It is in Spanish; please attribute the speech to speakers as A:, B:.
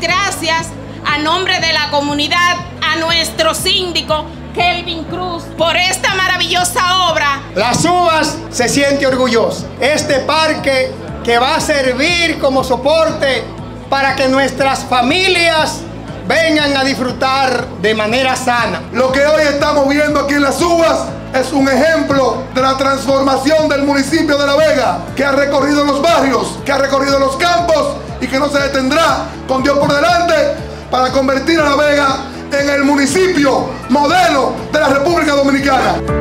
A: gracias a nombre de la comunidad a nuestro síndico Kelvin Cruz por esta maravillosa obra.
B: Las uvas se siente orgulloso. Este parque que va a servir como soporte para que nuestras familias vengan a disfrutar de manera sana.
C: Lo que hoy estamos viendo aquí en Las Uvas es un ejemplo de la transformación del municipio de La Vega, que ha recorrido los barrios, que ha recorrido los campos y que no se detendrá con Dios por delante para convertir a La Vega en el municipio modelo de la República Dominicana.